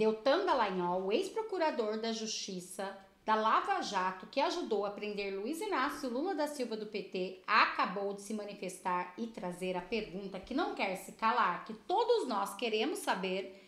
Deltan Dallagnol, ex-procurador da Justiça da Lava Jato, que ajudou a prender Luiz Inácio Lula da Silva do PT, acabou de se manifestar e trazer a pergunta que não quer se calar, que todos nós queremos saber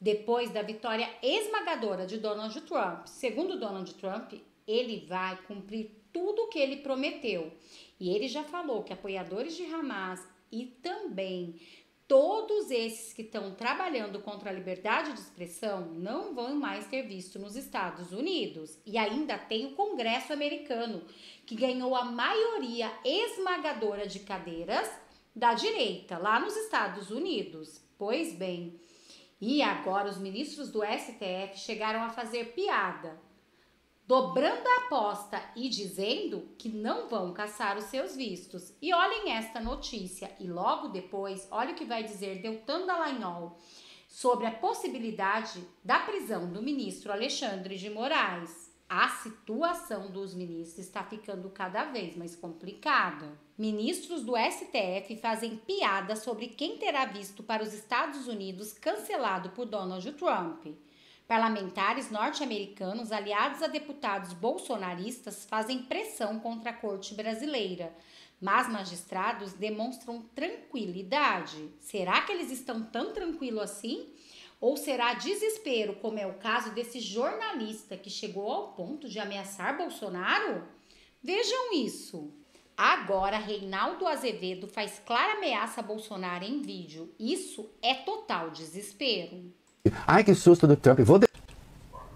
depois da vitória esmagadora de Donald Trump. Segundo Donald Trump, ele vai cumprir tudo o que ele prometeu. E ele já falou que apoiadores de Hamas e também todos esses que estão trabalhando contra a liberdade de expressão não vão mais ter visto nos Estados Unidos. E ainda tem o Congresso americano, que ganhou a maioria esmagadora de cadeiras da direita lá nos Estados Unidos. Pois bem, e agora os ministros do STF chegaram a fazer piada dobrando a aposta e dizendo que não vão caçar os seus vistos. E olhem esta notícia, e logo depois, olha o que vai dizer Deltan Dallagnol sobre a possibilidade da prisão do ministro Alexandre de Moraes. A situação dos ministros está ficando cada vez mais complicada. Ministros do STF fazem piada sobre quem terá visto para os Estados Unidos cancelado por Donald Trump. Parlamentares norte-americanos aliados a deputados bolsonaristas fazem pressão contra a corte brasileira, mas magistrados demonstram tranquilidade. Será que eles estão tão tranquilos assim? Ou será desespero, como é o caso desse jornalista que chegou ao ponto de ameaçar Bolsonaro? Vejam isso. Agora, Reinaldo Azevedo faz clara ameaça a Bolsonaro em vídeo. Isso é total desespero. Ai, que susto do Trump. Vou. De...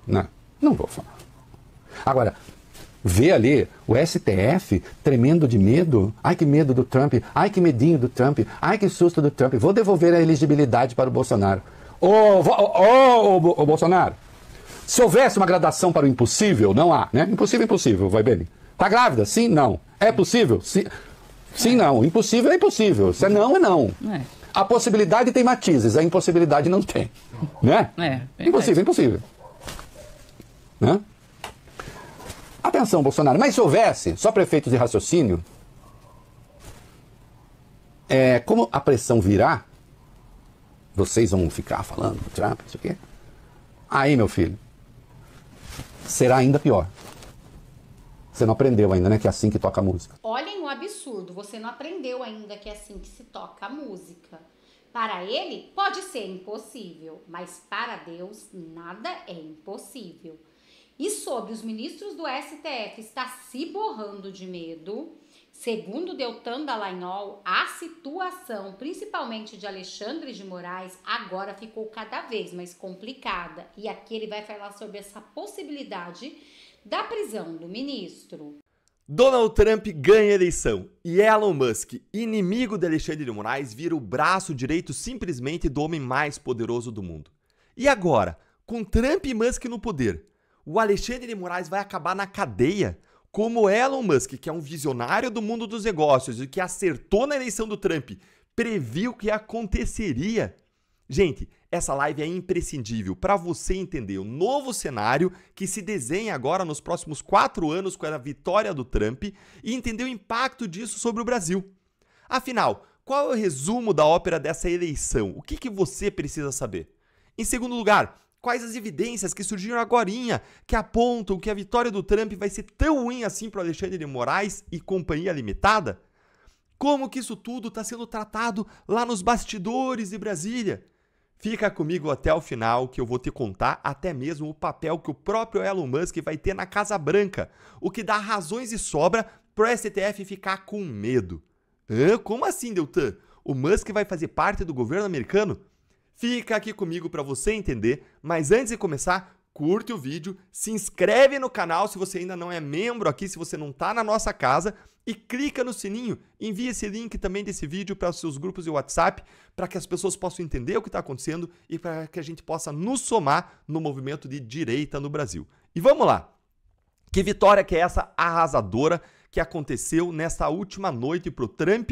Não, não vou falar. Agora, ver ali o STF tremendo de medo. Ai, que medo do Trump. Ai, que medinho do Trump. Ai, que susto do Trump. Vou devolver a elegibilidade para o Bolsonaro. Ô, ô, ô, ô, Bolsonaro, se houvesse uma gradação para o impossível, não há, né? Impossível, impossível, vai bem. Tá grávida? Sim, não. É possível? Sim, sim não. Impossível é impossível. Se é não, é não. É. A possibilidade tem matizes, a impossibilidade não tem. Né? É, impossível, impossível. Né? Atenção, Bolsonaro. Mas se houvesse só prefeitos de raciocínio, é, como a pressão virá, vocês vão ficar falando do Trump, isso aqui. Aí, meu filho, será ainda pior. Você não aprendeu ainda, né? Que é assim que toca a música. Olhem o absurdo, você não aprendeu ainda que é assim que se toca a música. Para ele, pode ser impossível, mas para Deus, nada é impossível. E sobre os ministros do STF está se borrando de medo, segundo Deltan Dallagnol, a situação, principalmente de Alexandre de Moraes, agora ficou cada vez mais complicada. E aqui ele vai falar sobre essa possibilidade da prisão do ministro. Donald Trump ganha a eleição e Elon Musk, inimigo de Alexandre de Moraes, vira o braço direito simplesmente do homem mais poderoso do mundo. E agora, com Trump e Musk no poder, o Alexandre de Moraes vai acabar na cadeia? Como Elon Musk, que é um visionário do mundo dos negócios e que acertou na eleição do Trump, previu que aconteceria? Gente, essa live é imprescindível para você entender o novo cenário que se desenha agora nos próximos quatro anos com a vitória do Trump e entender o impacto disso sobre o Brasil. Afinal, qual é o resumo da ópera dessa eleição? O que, que você precisa saber? Em segundo lugar, quais as evidências que surgiram agora que apontam que a vitória do Trump vai ser tão ruim assim para Alexandre de Moraes e companhia limitada? Como que isso tudo está sendo tratado lá nos bastidores de Brasília? Fica comigo até o final que eu vou te contar até mesmo o papel que o próprio Elon Musk vai ter na Casa Branca, o que dá razões e sobra pro STF ficar com medo. Hã? Como assim, Deltan? O Musk vai fazer parte do governo americano? Fica aqui comigo para você entender, mas antes de começar, curte o vídeo, se inscreve no canal se você ainda não é membro aqui, se você não está na nossa casa e clica no sininho. Envie esse link também desse vídeo para os seus grupos de WhatsApp para que as pessoas possam entender o que está acontecendo e para que a gente possa nos somar no movimento de direita no Brasil. E vamos lá! Que vitória que é essa arrasadora que aconteceu nesta última noite para o Trump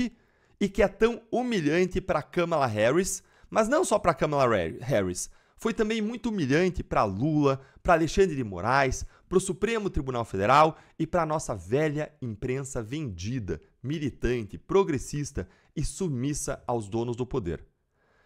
e que é tão humilhante para Kamala Harris, mas não só para Kamala Harris, foi também muito humilhante para Lula, para Alexandre de Moraes, para o Supremo Tribunal Federal e para a nossa velha imprensa vendida, militante, progressista e submissa aos donos do poder.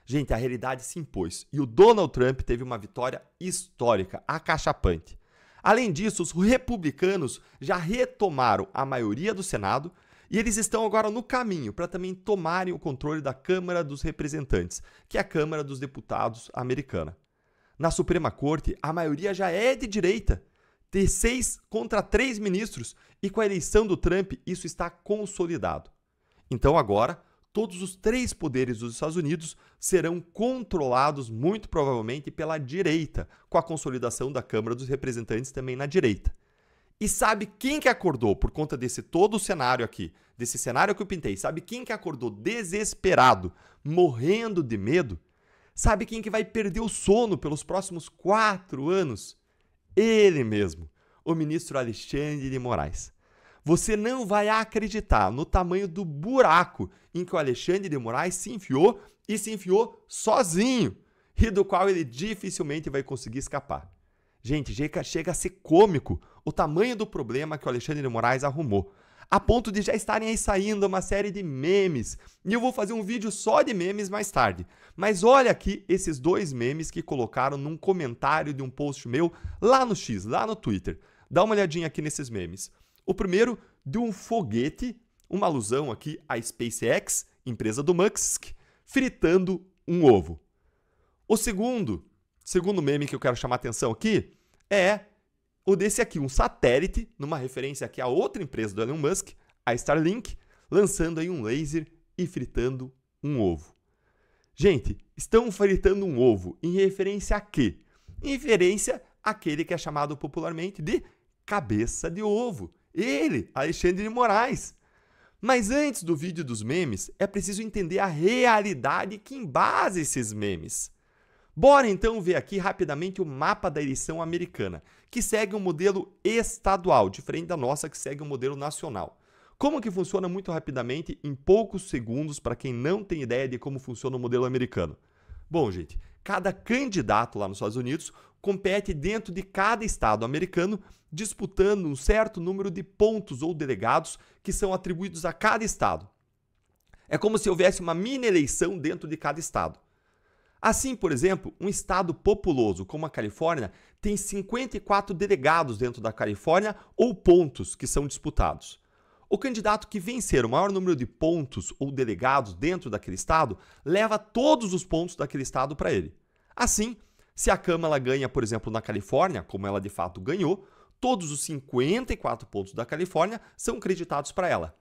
Gente, a realidade se impôs e o Donald Trump teve uma vitória histórica, acachapante. Além disso, os republicanos já retomaram a maioria do Senado e eles estão agora no caminho para também tomarem o controle da Câmara dos Representantes, que é a Câmara dos Deputados americana. Na Suprema Corte, a maioria já é de direita. Ter seis contra três ministros, e com a eleição do Trump, isso está consolidado. Então agora, todos os três poderes dos Estados Unidos serão controlados muito provavelmente pela direita, com a consolidação da Câmara dos Representantes também na direita. E sabe quem que acordou por conta desse todo o cenário aqui, desse cenário que eu pintei? Sabe quem que acordou desesperado, morrendo de medo? Sabe quem que vai perder o sono pelos próximos quatro anos? Ele mesmo, o ministro Alexandre de Moraes. Você não vai acreditar no tamanho do buraco em que o Alexandre de Moraes se enfiou e se enfiou sozinho, e do qual ele dificilmente vai conseguir escapar. Gente, chega a ser cômico o tamanho do problema que o Alexandre de Moraes arrumou, a ponto de já estarem aí saindo uma série de memes. E eu vou fazer um vídeo só de memes mais tarde. Mas olha aqui esses dois memes que colocaram num comentário de um post meu lá no X, lá no Twitter. Dá uma olhadinha aqui nesses memes. O primeiro de um foguete, uma alusão aqui à SpaceX, empresa do Musk, fritando um ovo. O segundo, segundo meme que eu quero chamar a atenção aqui, é o desse aqui, um satélite, numa referência aqui a outra empresa do Elon Musk, a Starlink, lançando aí um laser e fritando um ovo. Gente, estão fritando um ovo em referência a quê? Em referência àquele que é chamado popularmente de cabeça de ovo. Ele, Alexandre de Moraes. Mas antes do vídeo dos memes, é preciso entender a realidade que embasa esses memes. Bora então ver aqui rapidamente o mapa da eleição americana, que segue um modelo estadual, diferente da nossa que segue um modelo nacional. Como que funciona muito rapidamente, em poucos segundos, para quem não tem ideia de como funciona o modelo americano? Bom, gente, cada candidato lá nos Estados Unidos compete dentro de cada estado americano, disputando um certo número de pontos ou delegados que são atribuídos a cada estado. É como se houvesse uma mini eleição dentro de cada estado. Assim, por exemplo, um estado populoso como a Califórnia tem 54 delegados dentro da Califórnia ou pontos que são disputados. O candidato que vencer o maior número de pontos ou delegados dentro daquele estado leva todos os pontos daquele estado para ele. Assim, se a Câmara ganha, por exemplo, na Califórnia, como ela de fato ganhou, todos os 54 pontos da Califórnia são creditados para ela.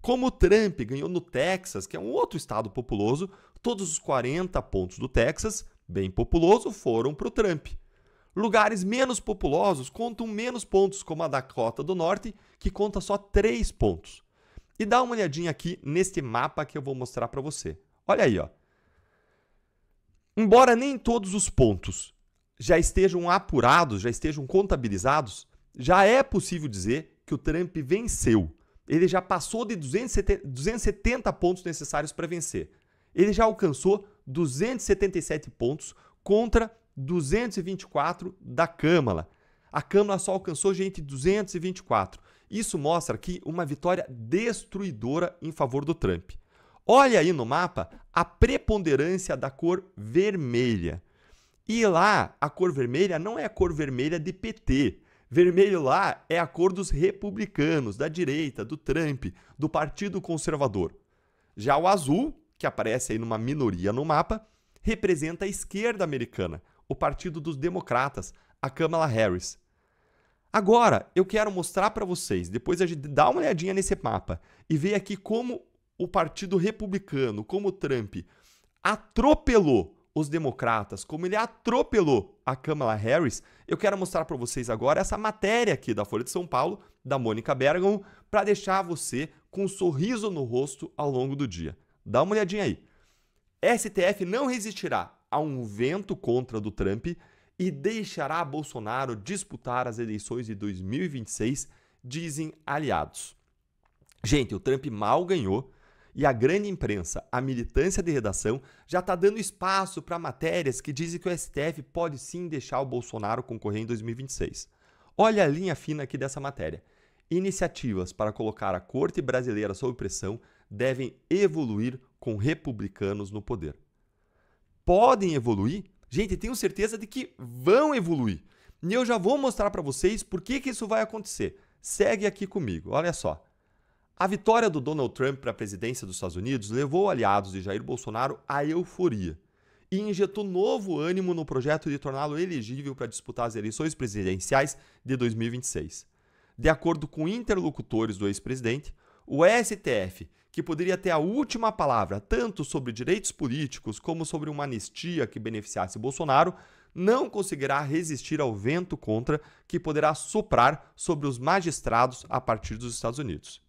Como Trump ganhou no Texas, que é um outro estado populoso, todos os 40 pontos do Texas, bem populoso, foram para o Trump. Lugares menos populosos contam menos pontos, como a Dakota do Norte, que conta só 3 pontos. E dá uma olhadinha aqui neste mapa que eu vou mostrar para você. Olha aí, ó. Embora nem todos os pontos já estejam apurados, já estejam contabilizados, já é possível dizer que o Trump venceu. Ele já passou de 270, 270 pontos necessários para vencer. Ele já alcançou 277 pontos contra 224 da Câmara. A Câmara só alcançou, gente, 224. Isso mostra aqui uma vitória destruidora em favor do Trump. Olha aí no mapa a preponderância da cor vermelha. E lá, a cor vermelha não é a cor vermelha de PT. Vermelho lá é a cor dos republicanos, da direita, do Trump, do Partido Conservador. Já o azul, que aparece aí numa minoria no mapa, representa a esquerda americana, o Partido dos Democratas, a Kamala Harris. Agora, eu quero mostrar para vocês, depois a gente dá uma olhadinha nesse mapa e ver aqui como o Partido Republicano, como Trump, atropelou os democratas, como ele atropelou a Kamala Harris, eu quero mostrar para vocês agora essa matéria aqui da Folha de São Paulo, da Mônica Bergamo, para deixar você com um sorriso no rosto ao longo do dia. Dá uma olhadinha aí. STF não resistirá a um vento contra do Trump e deixará Bolsonaro disputar as eleições de 2026, dizem aliados. Gente, o Trump mal ganhou e a grande imprensa, a militância de redação, já está dando espaço para matérias que dizem que o STF pode sim deixar o Bolsonaro concorrer em 2026. Olha a linha fina aqui dessa matéria. Iniciativas para colocar a corte brasileira sob pressão devem evoluir com republicanos no poder. Podem evoluir? Gente, tenho certeza de que vão evoluir. E eu já vou mostrar para vocês por que, que isso vai acontecer. Segue aqui comigo, olha só. A vitória do Donald Trump para a presidência dos Estados Unidos levou aliados de Jair Bolsonaro à euforia e injetou novo ânimo no projeto de torná-lo elegível para disputar as eleições presidenciais de 2026. De acordo com interlocutores do ex-presidente, o STF, que poderia ter a última palavra tanto sobre direitos políticos como sobre uma anistia que beneficiasse Bolsonaro, não conseguirá resistir ao vento contra que poderá soprar sobre os magistrados a partir dos Estados Unidos.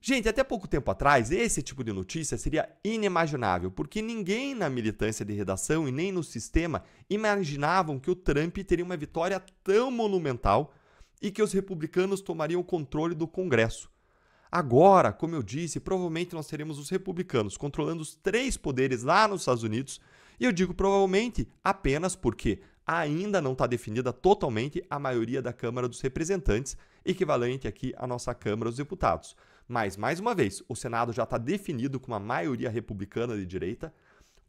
Gente, até pouco tempo atrás, esse tipo de notícia seria inimaginável, porque ninguém na militância de redação e nem no sistema imaginavam que o Trump teria uma vitória tão monumental e que os republicanos tomariam o controle do Congresso. Agora, como eu disse, provavelmente nós teremos os republicanos controlando os três poderes lá nos Estados Unidos, e eu digo provavelmente apenas porque ainda não está definida totalmente a maioria da Câmara dos Representantes, equivalente aqui à nossa Câmara dos Deputados. Mas, mais uma vez, o Senado já está definido com uma maioria republicana de direita.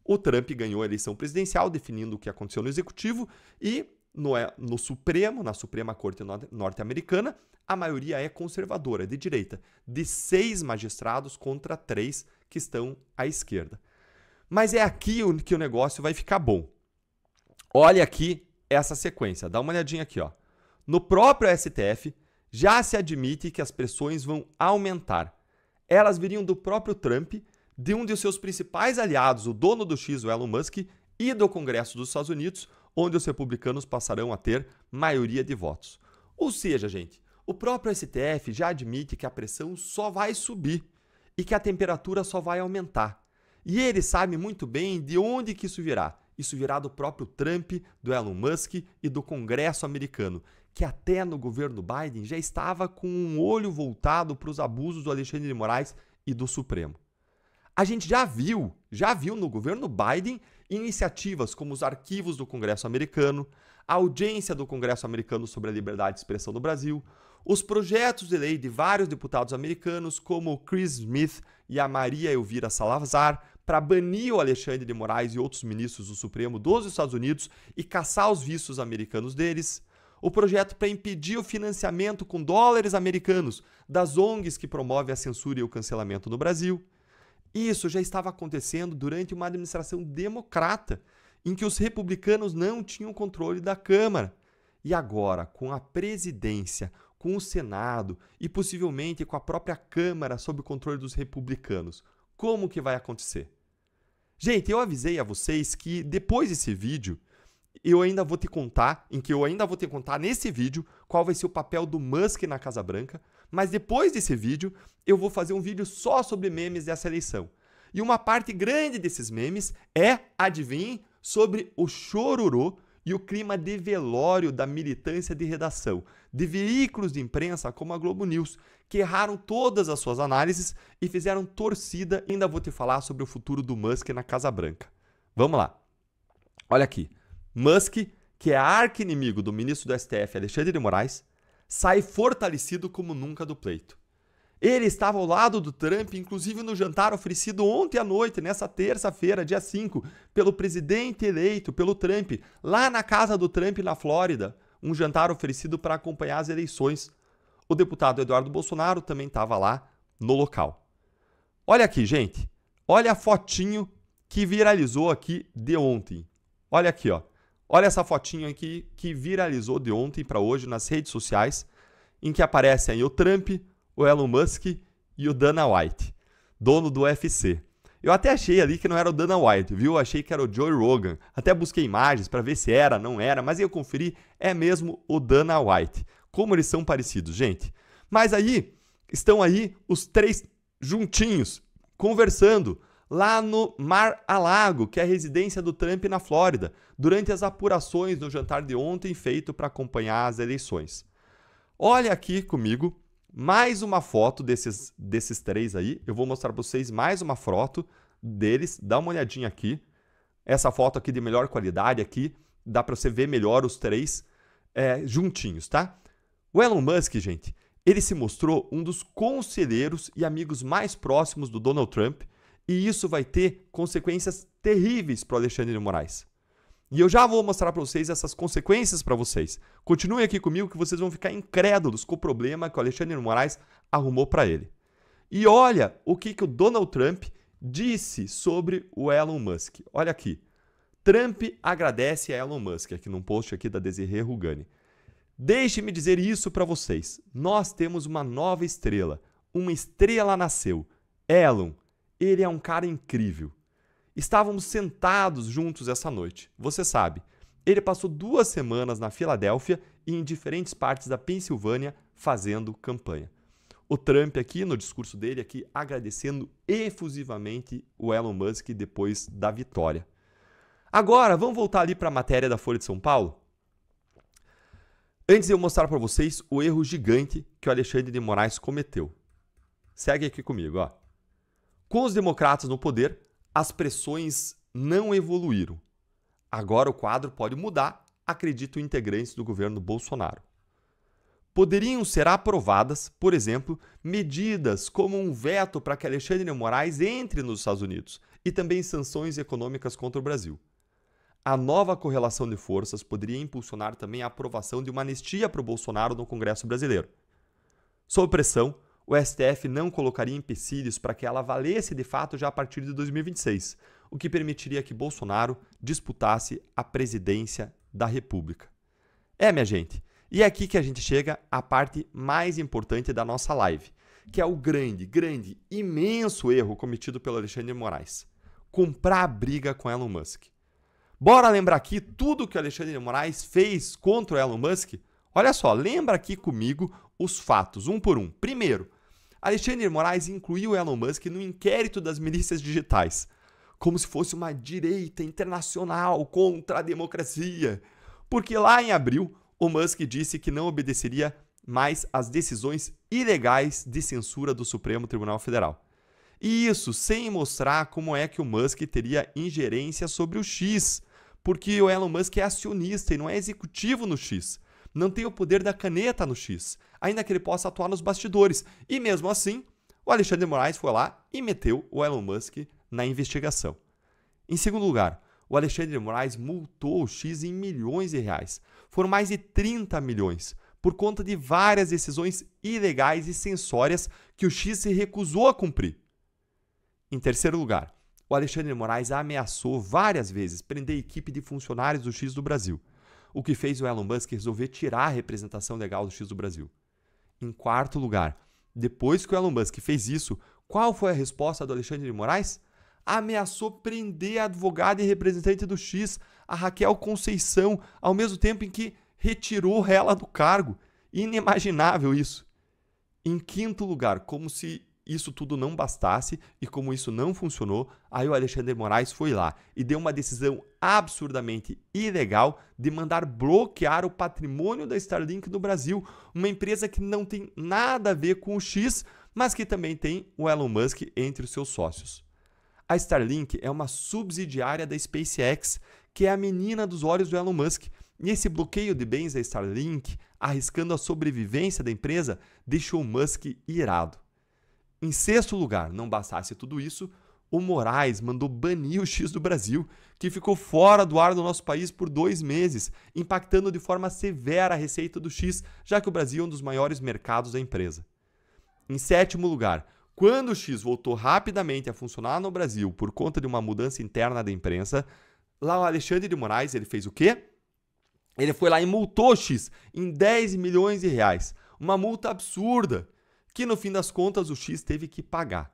O Trump ganhou a eleição presidencial, definindo o que aconteceu no executivo, e no, é, no Supremo, na Suprema Corte norte-americana, a maioria é conservadora, de direita, de seis magistrados contra três que estão à esquerda. Mas é aqui que o negócio vai ficar bom. Olha aqui essa sequência, dá uma olhadinha aqui, ó. No próprio STF, já se admite que as pressões vão aumentar. Elas viriam do próprio Trump, de um de seus principais aliados, o dono do X, o Elon Musk, e do Congresso dos Estados Unidos, onde os republicanos passarão a ter maioria de votos. Ou seja, gente, o próprio STF já admite que a pressão só vai subir e que a temperatura só vai aumentar. E ele sabe muito bem de onde que isso virá. Isso virá do próprio Trump, do Elon Musk e do Congresso americano, que até no governo Biden já estava com um olho voltado para os abusos do Alexandre de Moraes e do Supremo. A gente já viu, já viu no governo Biden iniciativas como os arquivos do Congresso americano, a audiência do Congresso americano sobre a liberdade de expressão no Brasil, os projetos de lei de vários deputados americanos, como Chris Smith e a Maria Elvira Salazar, para banir o Alexandre de Moraes e outros ministros do Supremo dos Estados Unidos e caçar os vistos americanos deles o projeto para impedir o financiamento com dólares americanos das ONGs que promovem a censura e o cancelamento no Brasil. Isso já estava acontecendo durante uma administração democrata, em que os republicanos não tinham controle da Câmara. E agora, com a presidência, com o Senado e possivelmente com a própria Câmara sob o controle dos republicanos, como que vai acontecer? Gente, eu avisei a vocês que depois desse vídeo eu ainda vou te contar, em que eu ainda vou te contar nesse vídeo qual vai ser o papel do Musk na Casa Branca, mas depois desse vídeo eu vou fazer um vídeo só sobre memes dessa eleição. E uma parte grande desses memes é, adivinhem, sobre o chororô e o clima de velório da militância de redação, de veículos de imprensa como a Globo News, que erraram todas as suas análises e fizeram torcida. Ainda vou te falar sobre o futuro do Musk na Casa Branca. Vamos lá. Olha aqui. Musk, que é arqui-inimigo do ministro do STF, Alexandre de Moraes, sai fortalecido como nunca do pleito. Ele estava ao lado do Trump, inclusive no jantar oferecido ontem à noite, nessa terça-feira, dia 5, pelo presidente eleito, pelo Trump, lá na casa do Trump, na Flórida. Um jantar oferecido para acompanhar as eleições. O deputado Eduardo Bolsonaro também estava lá no local. Olha aqui, gente. Olha a fotinho que viralizou aqui de ontem. Olha aqui, ó. Olha essa fotinho aqui que viralizou de ontem para hoje nas redes sociais, em que aparecem aí o Trump, o Elon Musk e o Dana White, dono do UFC. Eu até achei ali que não era o Dana White, viu? Achei que era o Joe Rogan. Até busquei imagens para ver se era, não era, mas eu conferi, é mesmo o Dana White. Como eles são parecidos, gente. Mas aí estão aí os três juntinhos, conversando, lá no Mar-a-Lago, que é a residência do Trump na Flórida, durante as apurações no jantar de ontem feito para acompanhar as eleições. Olha aqui comigo mais uma foto desses, desses três aí. Eu vou mostrar para vocês mais uma foto deles. Dá uma olhadinha aqui. Essa foto aqui de melhor qualidade aqui, dá para você ver melhor os três é, juntinhos, tá? O Elon Musk, gente, ele se mostrou um dos conselheiros e amigos mais próximos do Donald Trump E isso vai ter consequências terríveis para o Alexandre de Moraes. E eu já vou mostrar para vocês essas consequências para vocês. Continuem aqui comigo que vocês vão ficar incrédulos com o problema que o Alexandre Moraes arrumou para ele. E olha o que, que o Donald Trump disse sobre o Elon Musk. Olha aqui. Trump agradece a Elon Musk, aqui num post aqui da Desiree Rugani. Deixe-me dizer isso para vocês. Nós temos uma nova estrela. Uma estrela nasceu. Elon, ele é um cara incrível. Estávamos sentados juntos essa noite. Você sabe, ele passou duas semanas na Filadélfia e em diferentes partes da Pensilvânia fazendo campanha. O Trump aqui, no discurso dele, aqui agradecendo efusivamente o Elon Musk depois da vitória. Agora, vamos voltar ali para a matéria da Folha de São Paulo? Antes de eu mostrar para vocês o erro gigante que o Alexandre de Moraes cometeu. Segue aqui comigo, ó. Com os democratas no poder, as pressões não evoluíram. Agora o quadro pode mudar, acreditam integrantes do governo Bolsonaro. Poderiam ser aprovadas, por exemplo, medidas como um veto para que Alexandre de Moraes entre nos Estados Unidos e também sanções econômicas contra o Brasil. A nova correlação de forças poderia impulsionar também a aprovação de uma anistia para o Bolsonaro no Congresso brasileiro. Sob pressão, o STF não colocaria empecilhos para que ela valesse de fato já a partir de 2026, o que permitiria que Bolsonaro disputasse a presidência da República. É, minha gente, e é aqui que a gente chega à parte mais importante da nossa live, que é o grande, grande, imenso erro cometido pelo Alexandre de Moraes: comprar a briga com Elon Musk. Bora lembrar aqui tudo que o Alexandre de Moraes fez contra o Elon Musk? Olha só, lembra aqui comigo os fatos, um por um. Primeiro, Alexandre Moraes incluiu Elon Musk no inquérito das milícias digitais, como se fosse uma direita internacional contra a democracia. Porque lá em abril, o Musk disse que não obedeceria mais às decisões ilegais de censura do Supremo Tribunal Federal. E isso sem mostrar como é que o Musk teria ingerência sobre o X, porque o Elon Musk é acionista e não é executivo no X não tem o poder da caneta no X, ainda que ele possa atuar nos bastidores. E mesmo assim, o Alexandre Moraes foi lá e meteu o Elon Musk na investigação. Em segundo lugar, o Alexandre Moraes multou o X em milhões de reais. Foram mais de 30 milhões, por conta de várias decisões ilegais e censórias que o X se recusou a cumprir. Em terceiro lugar, o Alexandre Moraes ameaçou várias vezes prender equipe de funcionários do X do Brasil o que fez o Elon Musk resolver tirar a representação legal do X do Brasil. Em quarto lugar, depois que o Elon Musk fez isso, qual foi a resposta do Alexandre de Moraes? Ameaçou prender a advogada e representante do X, a Raquel Conceição, ao mesmo tempo em que retirou ela do cargo. Inimaginável isso. Em quinto lugar, como se isso tudo não bastasse e como isso não funcionou, aí o Alexandre Moraes foi lá e deu uma decisão absurdamente ilegal de mandar bloquear o patrimônio da Starlink no Brasil, uma empresa que não tem nada a ver com o X, mas que também tem o Elon Musk entre os seus sócios. A Starlink é uma subsidiária da SpaceX, que é a menina dos olhos do Elon Musk. E esse bloqueio de bens da Starlink, arriscando a sobrevivência da empresa, deixou Musk irado. Em sexto lugar, não bastasse tudo isso, o Moraes mandou banir o X do Brasil, que ficou fora do ar do nosso país por dois meses, impactando de forma severa a receita do X, já que o Brasil é um dos maiores mercados da empresa. Em sétimo lugar, quando o X voltou rapidamente a funcionar no Brasil por conta de uma mudança interna da imprensa, lá o Alexandre de Moraes ele fez o quê? Ele foi lá e multou o X em 10 milhões de reais. Uma multa absurda que no fim das contas o X teve que pagar.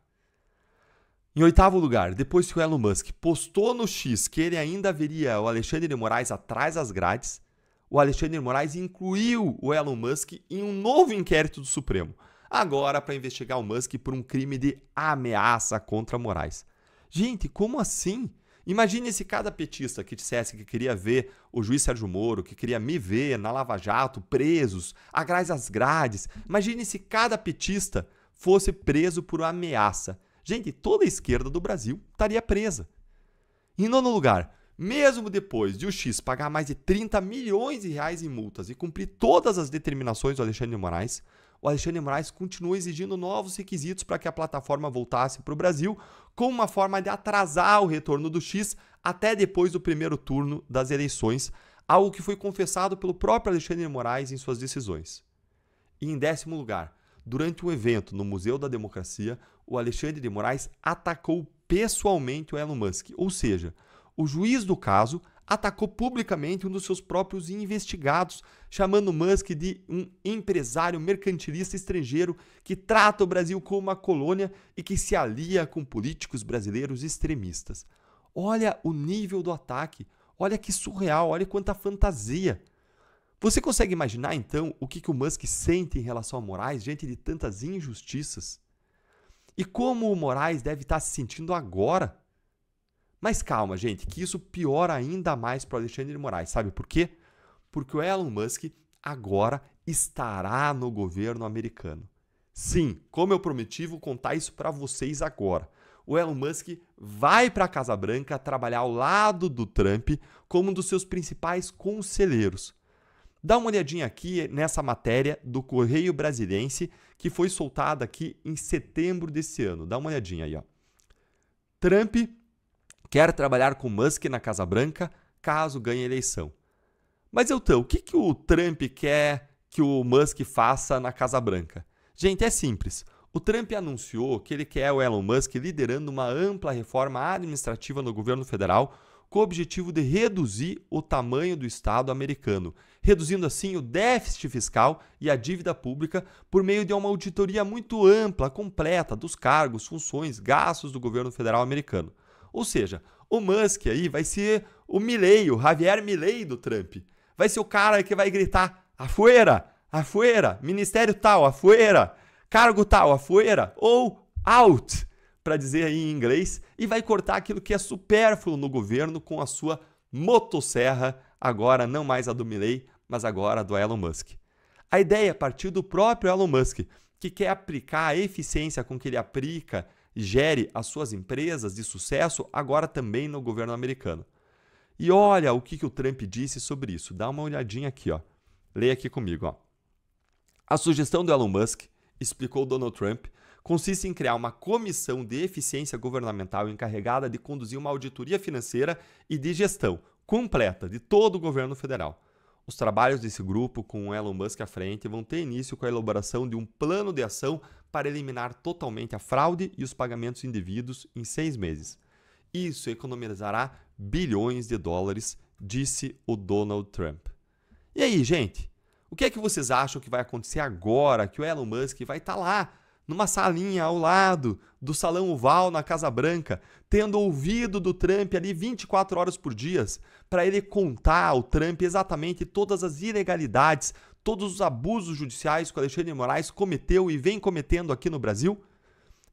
Em oitavo lugar, depois que o Elon Musk postou no X que ele ainda veria o Alexandre de Moraes atrás das grades, o Alexandre de Moraes incluiu o Elon Musk em um novo inquérito do Supremo, agora para investigar o Musk por um crime de ameaça contra Moraes. Gente, como assim? Imagine se cada petista que dissesse que queria ver o juiz Sérgio Moro, que queria me ver na Lava Jato, presos, atrás das grades. Imagine se cada petista fosse preso por ameaça. Gente, toda a esquerda do Brasil estaria presa. Em nono lugar, mesmo depois de o X pagar mais de 30 milhões de reais em multas e cumprir todas as determinações do Alexandre de Moraes, o Alexandre de Moraes continua exigindo novos requisitos para que a plataforma voltasse para o Brasil, como uma forma de atrasar o retorno do X até depois do primeiro turno das eleições, algo que foi confessado pelo próprio Alexandre de Moraes em suas decisões. E em décimo lugar, durante um evento no Museu da Democracia, o Alexandre de Moraes atacou pessoalmente o Elon Musk, ou seja, o juiz do caso atacou publicamente um dos seus próprios investigados, chamando Musk de um empresário mercantilista estrangeiro que trata o Brasil como uma colônia e que se alia com políticos brasileiros extremistas. Olha o nível do ataque, olha que surreal, olha quanta fantasia. Você consegue imaginar então o que, que o Musk sente em relação a Moraes diante de tantas injustiças? E como o Moraes deve estar se sentindo agora? Mas calma, gente, que isso piora ainda mais para o Alexandre de Moraes. Sabe por quê? Porque o Elon Musk agora estará no governo americano. Sim, como eu prometi, vou contar isso para vocês agora. O Elon Musk vai para a Casa Branca trabalhar ao lado do Trump como um dos seus principais conselheiros. Dá uma olhadinha aqui nessa matéria do Correio Brasilense que foi soltada aqui em setembro desse ano. Dá uma olhadinha aí, ó. Trump quer trabalhar com Musk na Casa Branca caso ganhe a eleição. Mas então, o que, que o Trump quer que o Musk faça na Casa Branca? Gente, é simples. O Trump anunciou que ele quer o Elon Musk liderando uma ampla reforma administrativa no governo federal com o objetivo de reduzir o tamanho do Estado americano, reduzindo assim o déficit fiscal e a dívida pública por meio de uma auditoria muito ampla, completa dos cargos, funções, gastos do governo federal americano. Ou seja, o Musk aí vai ser o Milley, o Javier Milley do Trump. Vai ser o cara que vai gritar afuera, afuera, ministério tal, afuera, cargo tal, afuera, ou out, para dizer aí em inglês, e vai cortar aquilo que é supérfluo no governo com a sua motosserra, agora não mais a do Milley, mas agora a do Elon Musk. A ideia partiu do próprio Elon Musk, que quer aplicar a eficiência com que ele aplica gere as suas empresas de sucesso agora também no governo americano. E olha o que, que o Trump disse sobre isso. Dá uma olhadinha aqui, ó. Leia aqui comigo, ó. A sugestão do Elon Musk, explicou Donald Trump, consiste em criar uma comissão de eficiência governamental encarregada de conduzir uma auditoria financeira e de gestão completa de todo o governo federal. Os trabalhos desse grupo, com o Elon Musk à frente, vão ter início com a elaboração de um plano de ação para eliminar totalmente a fraude e os pagamentos indevidos em seis meses. Isso economizará bilhões de dólares, disse o Donald Trump. E aí, gente? O que é que vocês acham que vai acontecer agora que o Elon Musk vai estar tá lá numa salinha ao lado do Salão Oval na Casa Branca, tendo ouvido do Trump ali 24 horas por dia, para ele contar ao Trump exatamente todas as ilegalidades, todos os abusos judiciais que o Alexandre de Moraes cometeu e vem cometendo aqui no Brasil?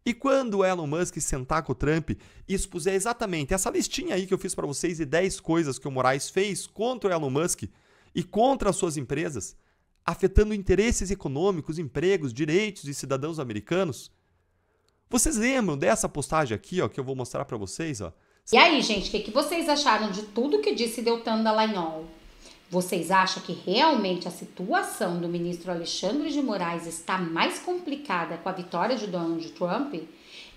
E quando o Elon Musk sentar com o Trump e expuser exatamente essa listinha aí que eu fiz para vocês de 10 coisas que o Moraes fez contra o Elon Musk e contra as suas empresas, afetando interesses econômicos, empregos, direitos de cidadãos americanos. Vocês lembram dessa postagem aqui, ó, que eu vou mostrar para vocês, ó? E aí, gente, o que, que vocês acharam de tudo que disse Deltan Dallagnol? Vocês acham que realmente a situação do ministro Alexandre de Moraes está mais complicada com a vitória de Donald Trump?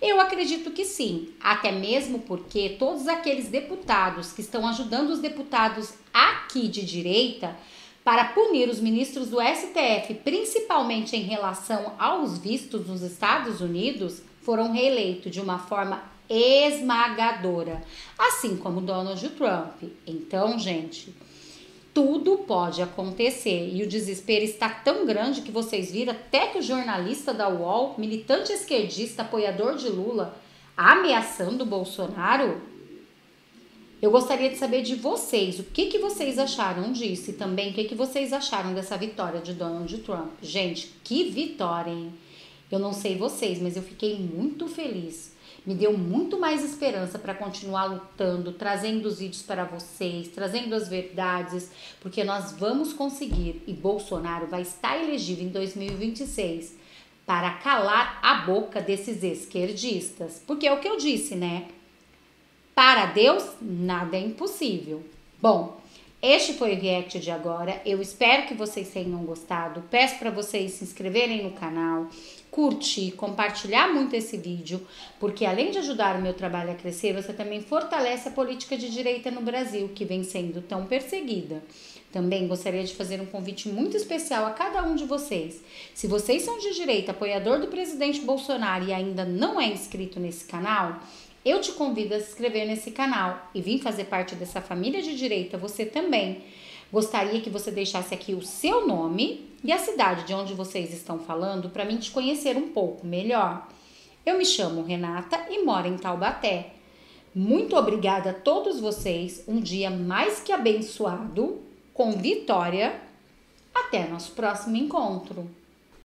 Eu acredito que sim, até mesmo porque todos aqueles deputados que estão ajudando os deputados aqui de direita para punir os ministros do STF, principalmente em relação aos vistos nos Estados Unidos, foram reeleitos de uma forma esmagadora, assim como Donald Trump. Então, gente, tudo pode acontecer e o desespero está tão grande que vocês viram até que o jornalista da UOL, militante esquerdista, apoiador de Lula, ameaçando Bolsonaro, eu gostaria de saber de vocês, o que, que vocês acharam disso e também o que, que vocês acharam dessa vitória de Donald Trump. Gente, que vitória, hein? Eu não sei vocês, mas eu fiquei muito feliz. Me deu muito mais esperança para continuar lutando, trazendo os vídeos para vocês, trazendo as verdades, porque nós vamos conseguir e Bolsonaro vai estar elegível em 2026 para calar a boca desses esquerdistas. Porque é o que eu disse, né? Para Deus, nada é impossível. Bom, Este foi o react de agora. Eu espero que vocês tenham gostado. Peço para vocês se inscreverem no canal, curtir, compartilhar muito esse vídeo, porque além de ajudar o meu trabalho a crescer, você também fortalece a política de direita no Brasil, que vem sendo tão perseguida. Também gostaria de fazer um convite muito especial a cada um de vocês. Se vocês são de direita, apoiador do presidente Bolsonaro e ainda não é inscrito nesse canal, eu te convido a se inscrever nesse canal e vir fazer parte dessa família de direita você também. Gostaria que você deixasse aqui o seu nome e a cidade de onde vocês estão falando para mim te conhecer um pouco melhor. Eu me chamo Renata e moro em Taubaté. Muito obrigada a todos vocês. Um dia mais que abençoado com vitória. Até nosso próximo encontro.